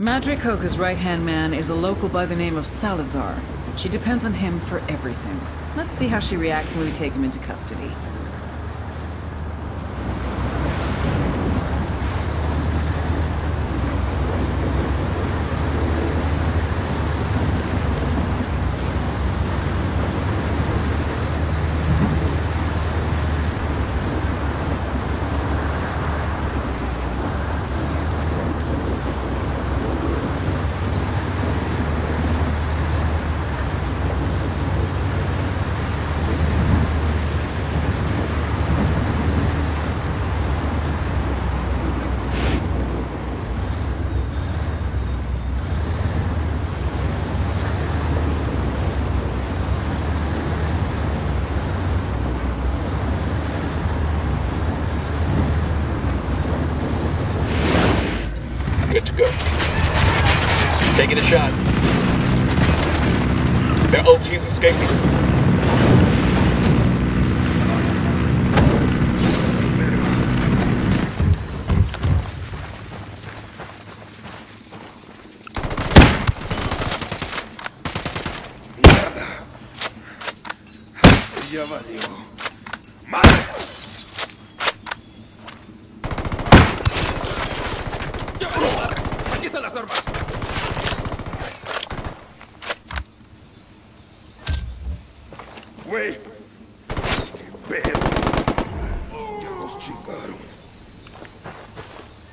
Madre Coca's right-hand man is a local by the name of Salazar. She depends on him for everything. Let's see how she reacts when we take him into custody. Good to go. Taking a shot. Their OT's escaping. Ya valió. ¡Madre! ¡Llévalo, madres! ¡Aquí están las armas! Güey. ¡Qué pedo! Nos chingaron.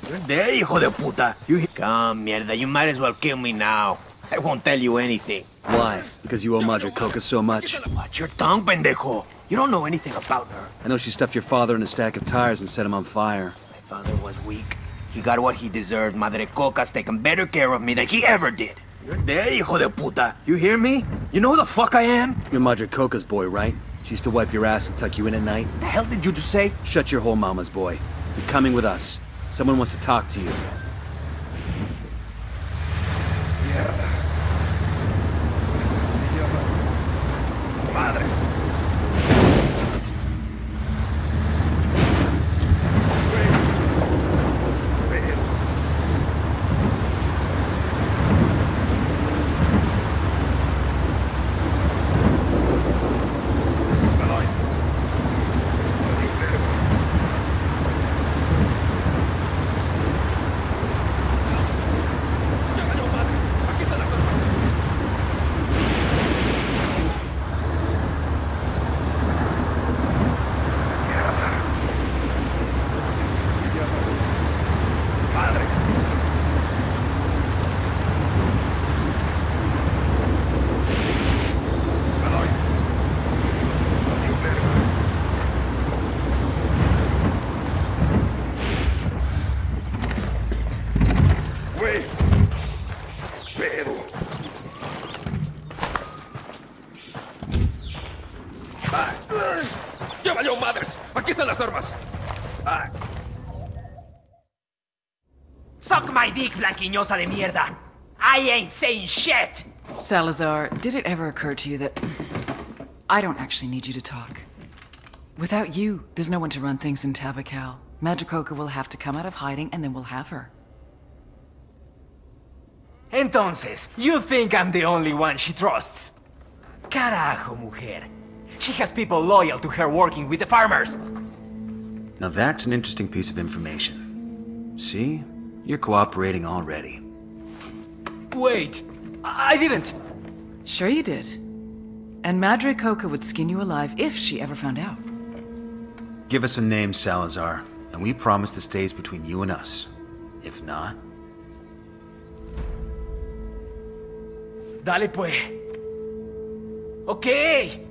You're dead, hijo de puta. You Come, mierda. You might as well kill me now. I won't tell you anything. Why? Because you owe Madre Coca so much? Watch your tongue, pendejo. You don't know anything about her. I know she stuffed your father in a stack of tires and set him on fire. My father was weak. He got what he deserved. Madre Coca's taken better care of me than he ever did. You're dead, hijo de puta. You hear me? You know who the fuck I am? You're Madre Coca's boy, right? She used to wipe your ass and tuck you in at night? The hell did you just say? Shut your hole, mama's boy. You're coming with us. Someone wants to talk to you. ¡Madre! Güey. Pedo. Me doy. Valió verga. ¡Llévalo, madre! ¡Aquí están las armas! ¡Madre! Me doy. Valió verga. Güey. Pedo. ¡Llévalo, madres! ¡Aquí están las armas! Ah. Suck my dick, blanquiñosa de mierda. I ain't saying shit. Salazar, did it ever occur to you that I don't actually need you to talk? Without you, there's no one to run things in Tabacal. Madre Coca will have to come out of hiding and then we'll have her. Entonces, you think I'm the only one she trusts? Carajo, mujer. She has people loyal to her working with the farmers. Now that's an interesting piece of information. See? You're cooperating already. Wait, I I didn't. Sure you did. And Madre Coca would skin you alive if she ever found out. Give us a name, Salazar, and we promise this stays between you and us. If not, Dale pues. Okay,